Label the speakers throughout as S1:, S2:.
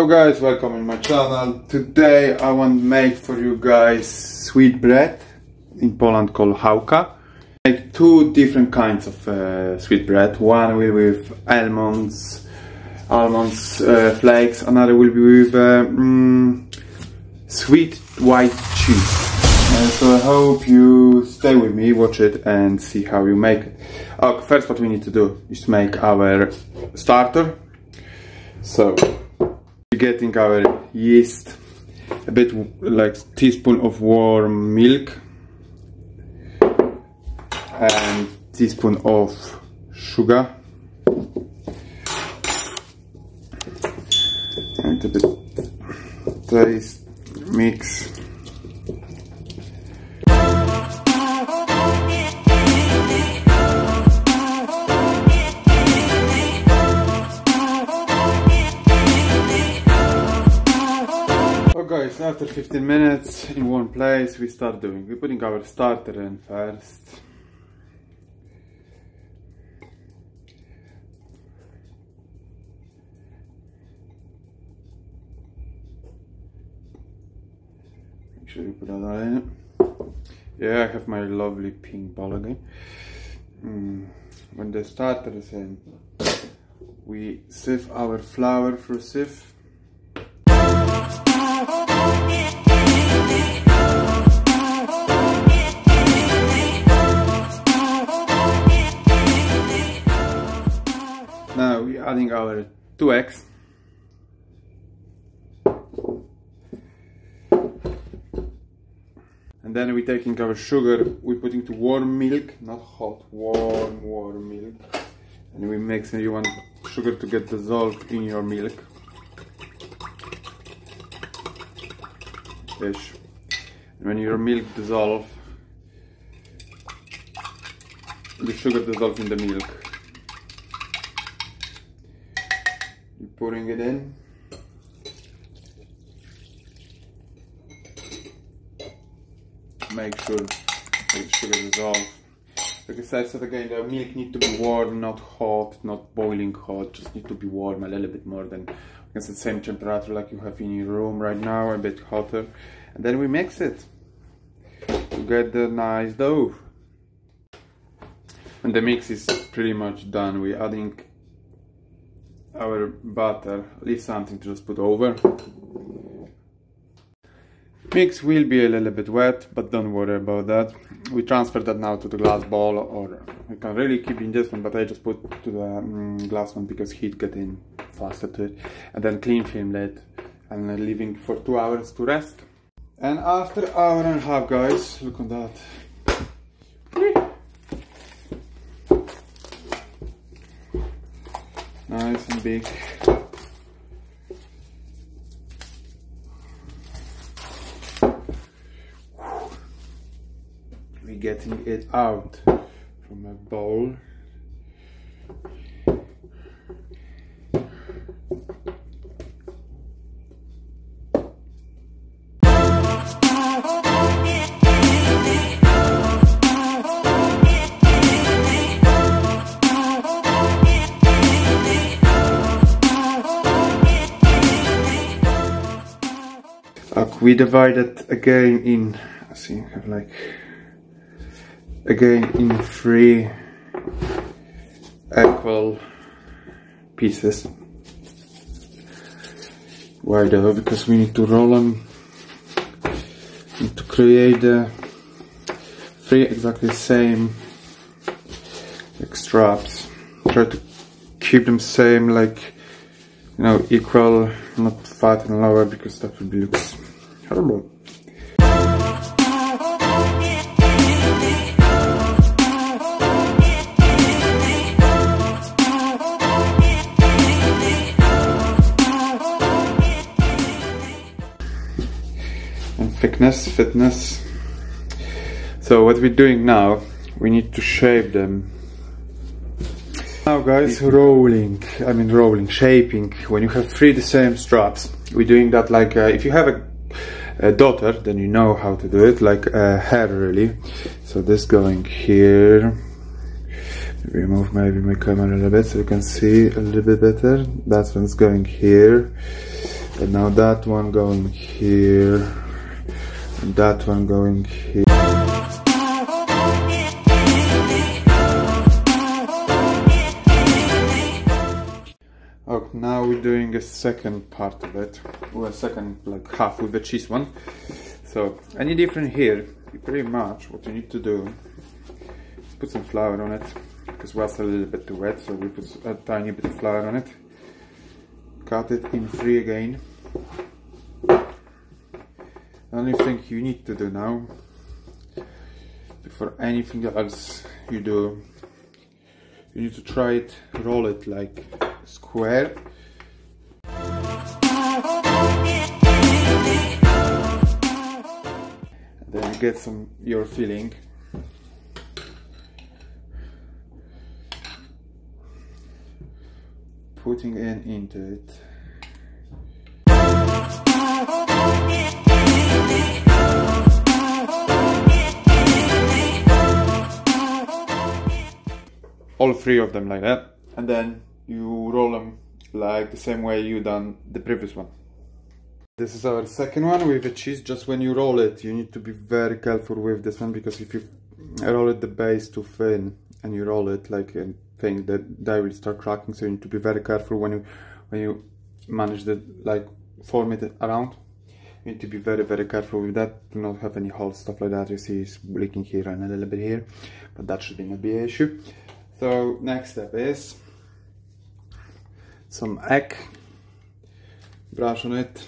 S1: Hello guys, welcome in my channel. Today I want to make for you guys sweet bread, in Poland called chałka. Make two different kinds of uh, sweet bread. One will be with almonds, almonds uh, flakes. Another will be with uh, mm, sweet white cheese. Uh, so I hope you stay with me, watch it and see how you make it. Okay, first what we need to do is make our starter. So getting our yeast, a bit like teaspoon of warm milk and teaspoon of sugar. And a bit taste mix guys, after 15 minutes in one place, we start doing. We're putting our starter in first. Make sure you put that in. Yeah, I have my lovely pink ball again. Mm. When the starter is in, we sieve our flour through sieve. Now we're adding our two eggs. And then we're taking our sugar, we're putting to warm milk, not hot, warm, warm milk. And we mix you want sugar to get dissolved in your milk. Ish. When your milk dissolves, the sugar dissolves in the milk. You're pouring it in. Make sure the sugar dissolves. Like I said again, the milk need to be warm, not hot, not boiling hot, just need to be warm a little bit more than I guess the same temperature like you have in your room right now, a bit hotter. And then we mix it to get the nice dough. And the mix is pretty much done, we're adding our butter, leave something to just put over. Mix will be a little bit wet, but don't worry about that. We transfer that now to the glass bowl, or we can really keep in this one, but I just put to the um, glass one because heat get in faster to it. And then clean film lid and leaving for two hours to rest. And after hour and a half, guys, look at that. Nice and big. We're getting it out we divided again in I think have like again in three equal pieces. Why though because we need to roll them to create the three exactly same like straps try to keep them same like you know equal not fat and lower because that would be looks terrible. And thickness, fitness. So what we're doing now, we need to shape them. Now guys, rolling, I mean rolling, shaping, when you have three the same straps, we're doing that like, uh, if you have a a daughter, then you know how to do it, like hair really. So this going here. Remove maybe my camera a little bit so you can see a little bit better. That one's going here. and now that one going here and that one going here second part of it, or second like half with the cheese one. So any different here, pretty much what you need to do is put some flour on it, because was a little bit too wet, so we put a tiny bit of flour on it. Cut it in three again. Only thing you need to do now, before anything else you do, you need to try it, roll it like square get some your filling putting in into it. All three of them like that. And then you roll them like the same way you done the previous one this is our second one with the cheese. Just when you roll it you need to be very careful with this one because if you roll it the base too thin and you roll it like a thing that they will start cracking. So you need to be very careful when you when you manage the like form it around. You need to be very very careful with that. Do not have any holes stuff like that. You see it's leaking here and a little bit here but that should not be an issue. So next step is some egg, brush on it.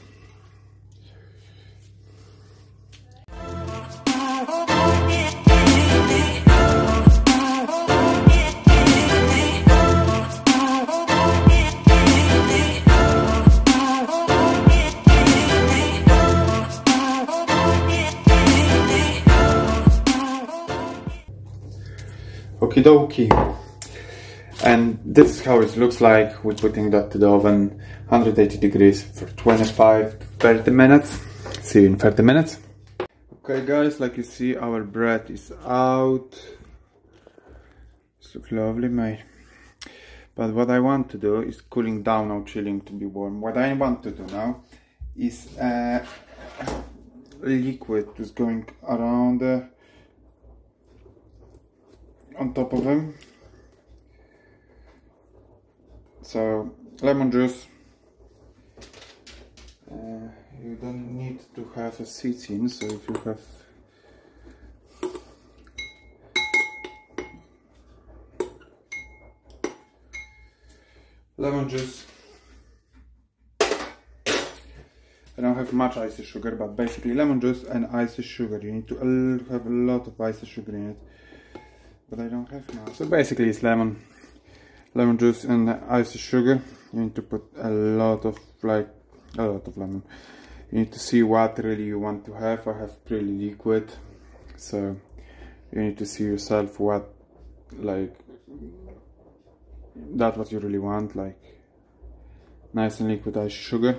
S1: Okie dokie and this is how it looks like. We're putting that to the oven 180 degrees for 25 to 30 minutes. See you in 30 minutes. Okay guys like you see our bread is out. This looks lovely mate. But what I want to do is cooling down now chilling to be warm. What I want to do now is uh, liquid is going around uh, on top of them so lemon juice. Uh, you don't need to have a seating so if you have lemon juice. I don't have much ice sugar but basically lemon juice and ice sugar. You need to have a lot of ice sugar in it but I don't have now so basically it's lemon lemon juice and ice sugar. You need to put a lot of like a lot of lemon. You need to see what really you want to have. I have pretty liquid so you need to see yourself what like that's what you really want like nice and liquid ice sugar.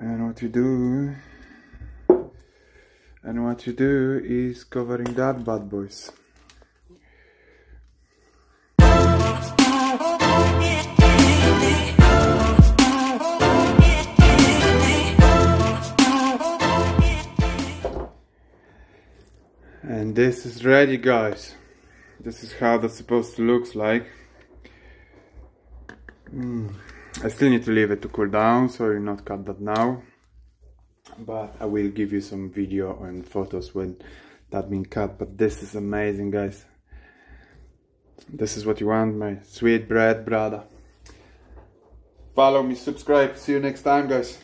S1: And what you do and what you do is covering that bad boys. And this is ready guys. This is how that's supposed to look like. Mm. I still need to leave it to cool down so you not cut that now but I will give you some video and photos when that been cut. But this is amazing guys. This is what you want my sweet bread brother. Follow me subscribe. See you next time guys